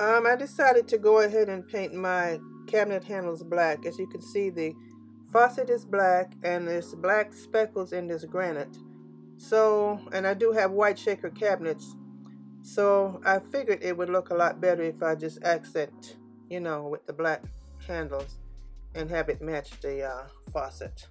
Um, I decided to go ahead and paint my cabinet handles black. As you can see, the faucet is black and there's black speckles in this granite. So, and I do have white shaker cabinets. So I figured it would look a lot better if I just accent, you know, with the black handles and have it match the uh, faucet.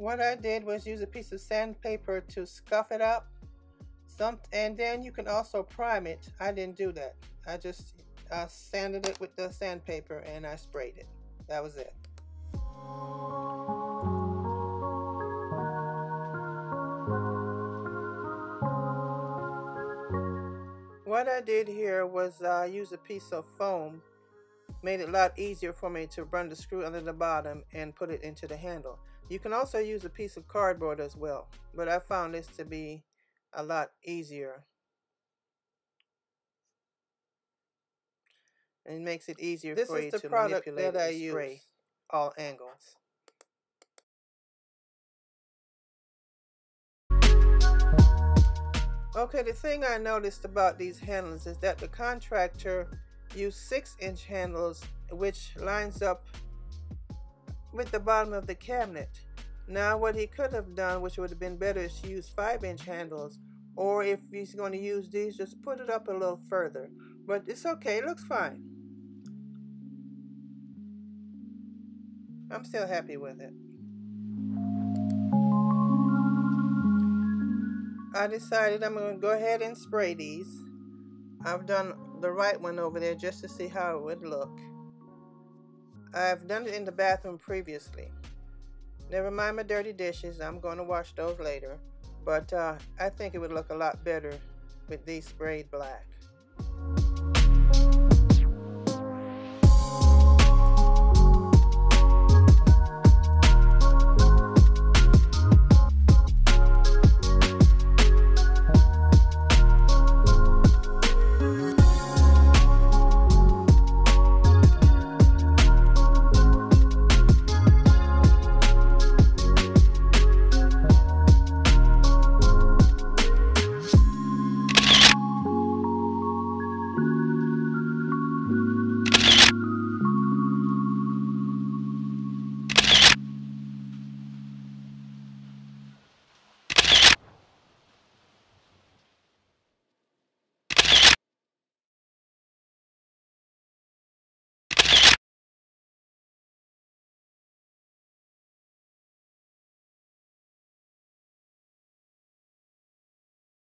What I did was use a piece of sandpaper to scuff it up. Some, and then you can also prime it. I didn't do that. I just uh, sanded it with the sandpaper and I sprayed it. That was it. What I did here was uh, use a piece of foam. Made it a lot easier for me to run the screw under the bottom and put it into the handle. You can also use a piece of cardboard as well, but I found this to be a lot easier. And it makes it easier this for you to manipulate that I use. all angles. Okay, the thing I noticed about these handles is that the contractor used 6 inch handles which lines up with the bottom of the cabinet. Now what he could have done, which would have been better, is use 5 inch handles. Or if he's going to use these, just put it up a little further. But it's okay, it looks fine. I'm still happy with it. I decided I'm going to go ahead and spray these. I've done the right one over there just to see how it would look. I've done it in the bathroom previously. Never mind my dirty dishes. I'm going to wash those later. But uh, I think it would look a lot better with these sprayed black.